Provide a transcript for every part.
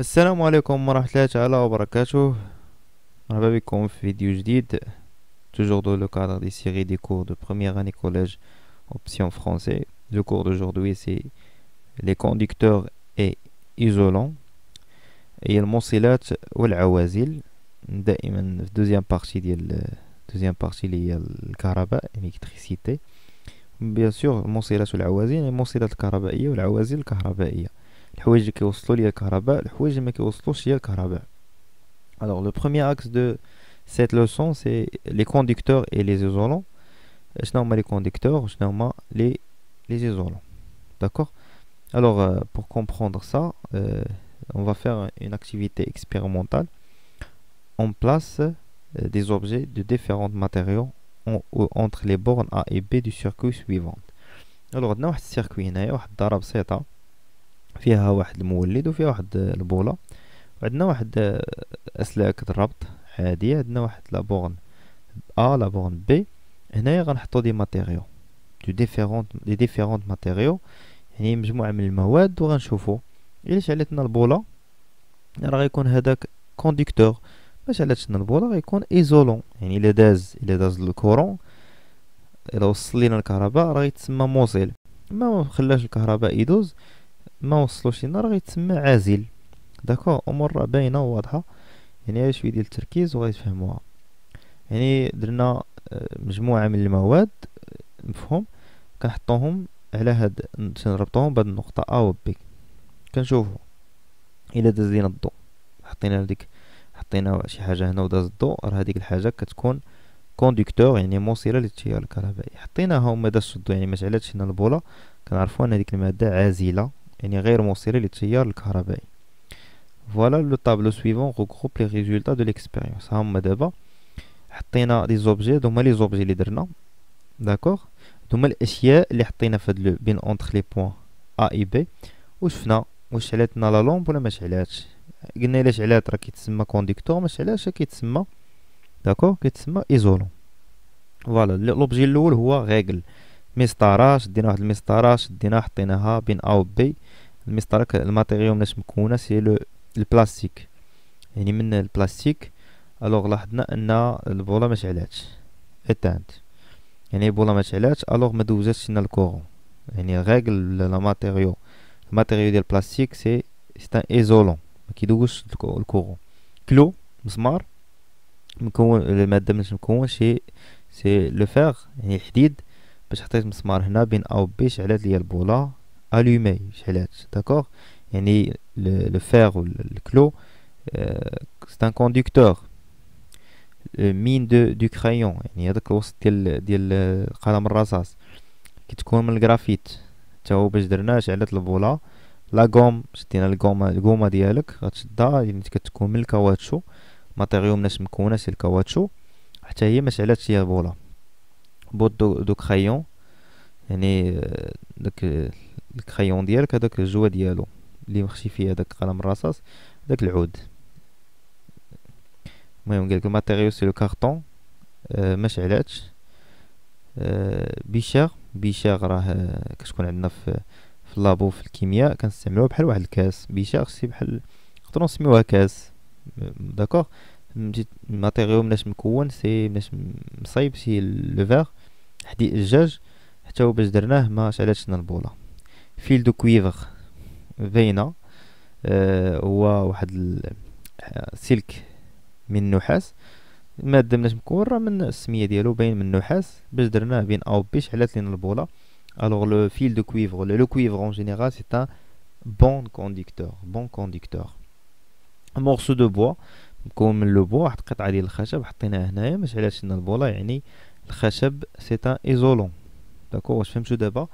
السلام عليكم ورحمة الله تعالى وبركاته مرحبا بكم في فيديو جديد toujours dans le cadre des séries des cours de première année collège option français le cours d'aujourd'hui c'est les conducteurs et isolants et الموصلات والعوازل دائما في deuxième partie ديال deuxième partie اللي هي الكهرباء l'électricité bien sûr الموصلات والعوازل الموصلات الكهربائية والعوازل الكهربائية الحوايج اللي كيوصلوا ليا الكهرباء الحوايج اللي ما كيوصلوش ليا الكهرباء alors le premier axe de cette leçon c'est les conducteurs et les isolants شنو هما les conducteurs شنو هما les les isolants d'accord alors euh, pour comprendre ça euh, on va faire une activité expérimentale on place euh, des objets de différents matériaux en, entre les bornes A et B du circuit suivant alors عندنا واحد السيركوي هنايا واحد الدارة بسيطة فيها واحد المولد وفيها واحد البولة. وعندنا واحد اسلاك الربط عادية عندنا واحد لابورن ا لابورن بي هنايا غنحطو دي ماتيريو دو ديفيرونت دي ديفيرونت ماتيريو. يعني مجموعة من المواد وغنشوفو. الا شعلتنا البولة راه غيكون هداك كونديكتور. باش شعلتنا البولة؟ غيكون إيزولون. يعني إلا داز إلا داز الكورون إلا وصل لينا الكهرباء راه غيتسمى موصل. ما خلاش الكهرباء يدوز ما وصلوش لينا راه غيتسمى عازل. داكوغ أمور باينة وواضحة. يعني شوية ديال التركيز وغيتفهموها. يعني درنا آه، مجموعة من المواد مفهوم. كنحطوهم على هاد نربطوهم بهاد النقطة ا و بي كنشوفو. إلا داز لينا الضوء. حطينا هاديك حطينا شي حاجة هنا وداز الضوء. راه هاديك الحاجة كتكون كونديكتور يعني موصلة للتيار الكهربائي. حطيناها وما دازش الضوء. يعني ما شعلاتش لنا البولة. كنعرفو أن هاديك المادة عازلة. يعني غير موصلة للتيار الكهربائي. Voilà le tableau suivant regroupe les résultats de l'expérience. هما دابا. حطينا دي زوبجي هما لي زوبجي اللي درنا. داكوغ هما الأشياء اللي حطينا في هاد بين اونتر لي بوين ا اي بي وشفنا واش شعلاتنا لا لومب ولا ما شعلاتش قلنا الا شعلات راه كيتسمى كونديكتور ما شعلاتش كيتسمى. داكوغ كيتسمى إيزولون. فوالا لوبجي الأول هو غيغل مسطره شدينا واحد المسطرة شدينا حطيناها بين أ و بي المسطرة الماتيريال مناش مكونه سي لو البلاستيك. يعني من البلاستيك ألوغ لاحظنا أن البولة ما شعلاتش أتانت. يعني البوله ما شعلاتش ألوغ ما دوزاتش لنا الكورون. يعني غاكل لا ماتيريو الماتيريو ديال البلاستيك سي سي ان إيزولون. ما كيدوزش الكورون. كلو مسمار مكون المادة مناش مكون شي سي لو فيغ يعني الحديد باش حطيت مسمار هنا بين أو بي شعلات ليا البولة ألومي شعلات داكوغ يعني ou le, clos, euh, c'est un conducteur. mine de, du crayon يعني هذاك الوسط ديال ديال قلم الرصاص. كتكون من الجرافيت حتى هو باش درناه شعلت البولة لا غوم شدينا الغومة الغومة ديالك غتشدها يعني كتكون من الكاواتشو ماتيريو مناش مكونه سي الكاواتشو حتى هي ما شعلاتش هي البولة. بوط دو, كرايون يعني داك الكرايون ديالك هذاك الجوا ديالو اللي مخشي فيه هذاك قلم الرصاص داك العود. المهم قالك الماتيريو سي لو كارطون آه ما شعلاتش. آه بيشاغ بيشاغ راه كتكون عندنا في في اللابو في الكيمياء. كنستعملوها بحال واحد الكاس. بيشاغ سي بحال نقدروا نسميوها كاس. داكوغ الماتيريو مناش مكون سي مناش مصايب سي لو فيغ حديد الجاج حتى هو باش درناه ما شعلاتش لنا البوله. فيل دو كويفر باينه آه هو واحد السلك من النحاس الماده مناش مكون من السمية ديالو باين من النحاس باش درناه بين أو بي شعلات لينا البوله. الوغ لو فيل دو كويفر لو كويفر اون جينيرال سي ان بون كونديكتور بون كونديكتور مورسو دو بوا مكون من لو بوا واحد القطعه ديال الخشب حطيناها هنايا ما شعلاتش لنا البوله يعني الخشب سي ان ايزولون داكوغ واش فهمتو دابا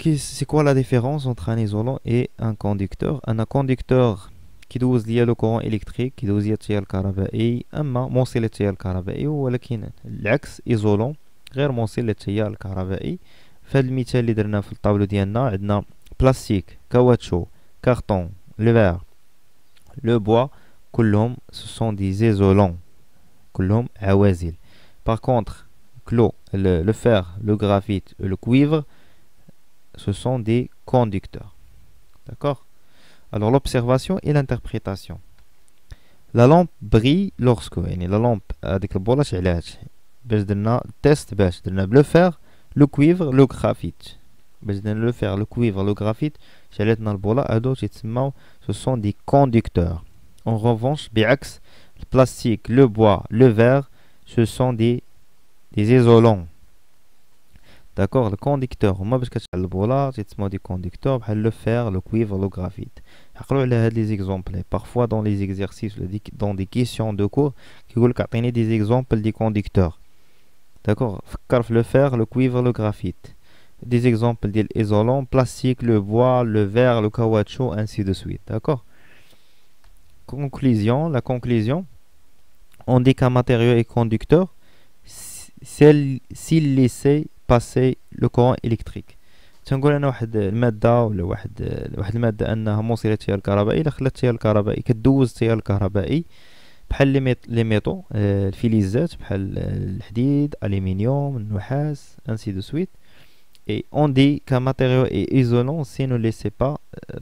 c'est quoi la différence entre un isolant et un conducteur Un conducteur qui doit lier le courant électrique qui doit lier le كهربائي أما موصل للتيار الكهربائي ولكن العكس isolant غير موصل للتيار الكهربائي فهاد المثال اللي درنا في الطابلو ديالنا عندنا بلاستيك كاواتشو كارطون لو فير لو بوا كلهم ce sont des isolants كلهم عوازل Par contre, l'eau, le, fer, le graphite et le cuivre, ce sont des conducteurs. D'accord? Alors l'observation et l'interprétation. La lampe brille lorsque, la lampe euh, avec le bolage, test, le fer, le cuivre, le graphite. le fer, le cuivre, le graphite, ce sont des conducteurs. En revanche, le plastique, le bois, le verre, ce sont des, des isolants. D'accord, le conducteur. On parce que le bola, c'est du conducteur, bah, le fer, le cuivre, le graphite. Alors les exemples. Parfois dans les exercices, dans des questions de cours, qui veulent qu'atteindre des exemples des conducteurs. D'accord, le fer, le cuivre, le graphite. Des exemples des isolants, plastique, le bois, le verre, le caoutchouc, ainsi de suite. D'accord? Conclusion, la conclusion. On dit qu'un matériau est conducteur s'il laissait باسي لو كورون الكتريك تنقول أنا واحد المادة ولا واحد واحد المادة أنها موصله التيار الكهربائي إلا خلات التيار الكهربائي كدوز التيار الكهربائي بحال لي ميطو آه، الفلزات بحال الحديد الومنيوم النحاس أنسي دو سويت. Et on dit qu'un matériau est isolant si ne laisse pas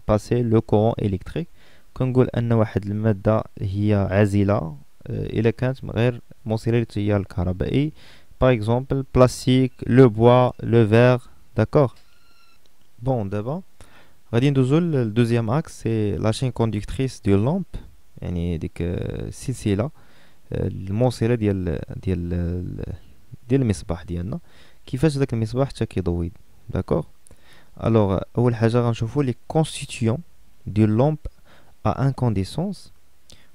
passer le courant électrique. كنقول أن واحد المادة هي عازلة الا كانت غير موصله للتيار الكهربائي par exemple plastique, le bois, le verre, d'accord Bon, d'abord, le deuxième axe, c'est la chaîne conductrice de lampe, يعني ديك السلسلة الموصلة ديال ديال ديال المصباح ديالنا كيفاش داك المصباح حتى كيضوي داكوغ الوغ اول حاجه غنشوفو لي كونستيتيون ديال لامب ا انكانديسونس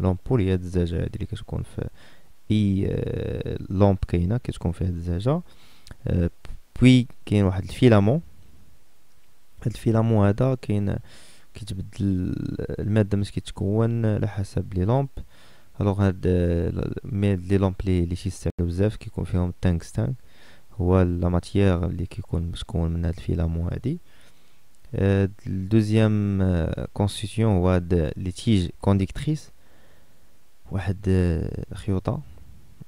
لومبول هي هاد الزجاجه هادي اللي كتكون في اي أه لومب كاينه كتكون فيها الزجاجه بوي كاين واحد الفيلامون هاد الفيلامون هذا كاين كيتبدل الماده باش كيتكون على حسب لي لامب الوغ هاد مي لي لامب لي لي تيستعملو بزاف كيكون فيهم التنغستان هو لا ماتيير اللي كيكون مسكون من هاد الفيلامون هادي الدوزيام كونستيتيون هو هاد لي تيج كونديكتريس واحد خيوطة.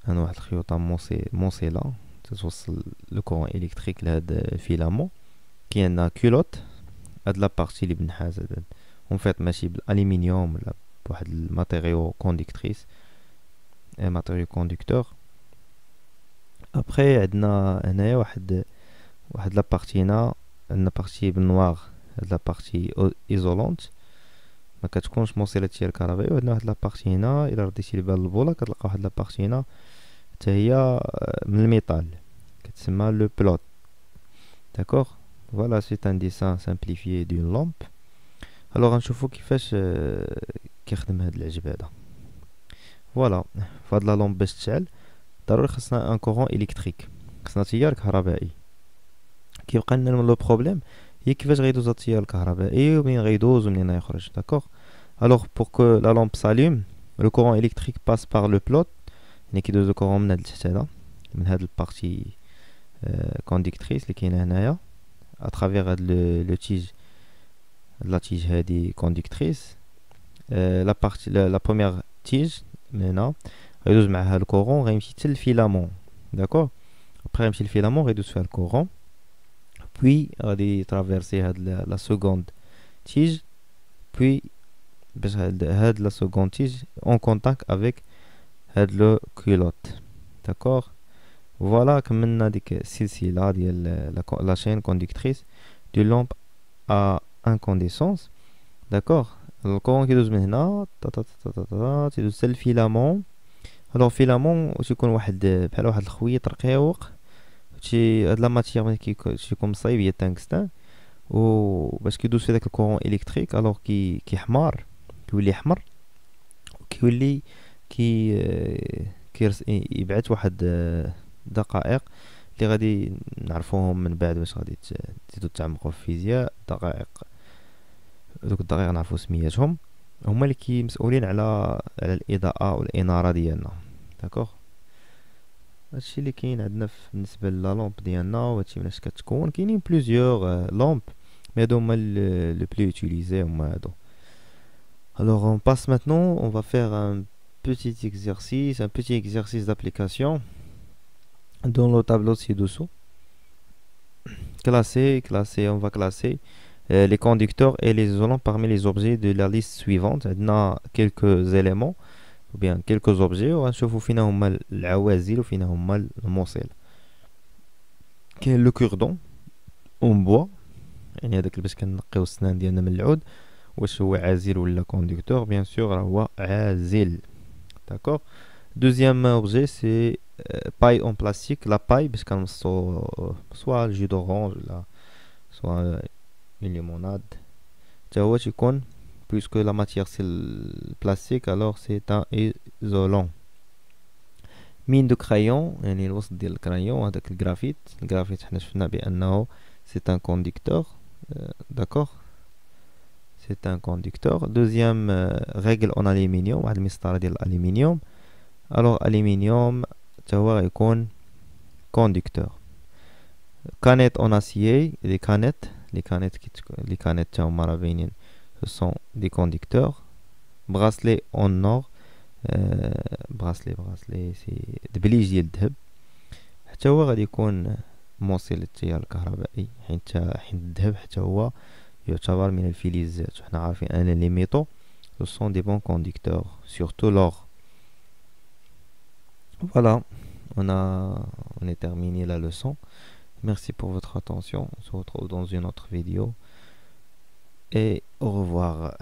أنا واحد الخيوطة موصله توصل لو كورون إلكتريك لهاد الفيلامون كاين كولوت. هاد لا بارتي اللي بالنحاس اون فيت ماشي بالالومنيوم ولا بواحد الماتيريو كونديكتريس ماتيريو كوندكتور. أبخي عندنا هنايا واحد واحد لا بارتي هنا. عندنا بارتي بالنوار. هاد لا بارتي إيزولونت. ما كتكونش موصله التيار الكهربائي وعندنا واحد لا بارتي هنا إلا رديتي البال للبوله كتلقى واحد لا بارتي هنا حتى هي من الميطال كتسمى لو بلوت. داكوغ فوالا سي ان ديسان سامبليفيي دون لامب الوغ غنشوفو كيفاش كيخدم هاد العجب هذا. فوالا فهاد لا لامب باش تشعل ضروري خصنا ان كورون الكتريك خصنا تيار كهربائي. كيبقى لنا لو بروبليم هي كيفاش غيدوز التيار الكهربائي ومنين غيدوز ومنين غيخرج داكوغ الوغ بور كو لا لامب سالوم لو كورون الكتريك باس بار لو بلوت يعني كيدوز لو كورون من هاد التحت هذا من هاد البارتي كونديكتريس اللي كاينه هنايا اترافيغ هاد لو تيج لا تيج هادي كونديكتريس لا بارتي لا بروميير تيج من هنا غيدوز معها الكورون غيمشي حتى الفيلامون داكوغ ابخي يمشي الفيلامون غيدوز فيها الكورون بوي غادي ترافيرسي هاد لا سكوند تيج بوي باش هاد هاد لا سكوند تيج اون كونتاكت افيك هاد لو كولوت داكوغ فوالا كملنا ديك السلسله ديال لا شين كونديكتريس دو لامب ا انكونديسونس داكوغ الكورون كيدوز من هنا تا تا تا تا تا تيدوز حتى الفيلامون الوغ الفيلامون تيكون واحد بحال واحد الخويط رقيق تي هاد لا ماتيير تيكون مصايب هي التنغستان و باش كيدوز في داك الكورون الكتريك الوغ كي كيحمر كيولي احمر كيولي كي كيرس يبعث واحد دقائق اللي غادي نعرفوهم من بعد باش غادي تزيدو تعمقوا في الفيزياء دقائق دوك الدقائق نعرفو سمياتهم هما اللي كيمسؤولين على على الاضاءه والاناره ديالنا داكوغ هادشي اللي كاين عندنا بالنسبه لا لامب ديالنا وهادشي مناش كتكون كاينين بلوزيور لامب مي هادو هما لو بلو اوتيليزي هما هادو Alors on passe maintenant, on va faire un petit exercice, un petit exercice d'application dans le tableau ci-dessous. Classer, classer, on va classer euh, les conducteurs et les isolants parmi les objets de la liste suivante. On a quelques éléments ou bien quelques objets ونشوفوا فينا هما العوازل وفينا هما الموصل كاين لو كوردون اون بوا يعني هذاك اللي باش كنقيو السنان ديالنا من العود واش هو عازل ولا كوندكتور بيان سور راه هو عازل داكوغ دوزيام اوبجي سي باي اون بلاستيك لا باي باش كنمصو سوا الجي دورانج ولا سوا une limonade. Puisque la matière c'est le plastique, alors c'est un isolant. Mine de crayon, يعني الوسط ديال الكرايون هذاك الجرافيت الجرافيت حنا شفنا بأنه c'est un conducteur d'accord c'est un conducteur deuxième règle en aluminium واحد المسطرة ديال الالومنيوم alors aluminium تا هو غيكون conducteur canette en acier les canettes les canettes qui les canettes ce sont des conducteurs bracelet en or euh, bracelet bracelet c'est de بليج ديال الذهب حتى هو غادي يكون موصل للتيار الكهربائي حيت حيت الذهب حتى هو يعتبر من الفلزات وحنا عارفين ان لي ميتaux ce sont des bons conducteurs surtout l'or voilà on a on est terminé la leçon Merci pour votre attention. On se retrouve dans une autre vidéo. Et au revoir.